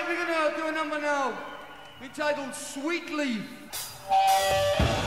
Right, we're gonna do a number now entitled Sweet Leaf.